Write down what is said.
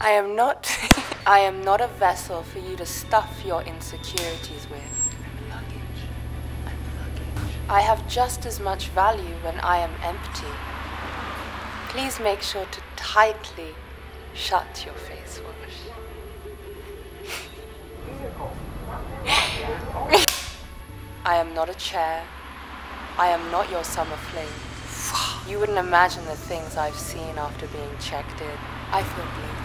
I am not. I am not a vessel for you to stuff your insecurities with. I'm luggage. I'm luggage. I have just as much value when I am empty. Please make sure to tightly shut your face wash. I am not a chair. I am not your summer fling. You wouldn't imagine the things I've seen after being checked in. I feel blue.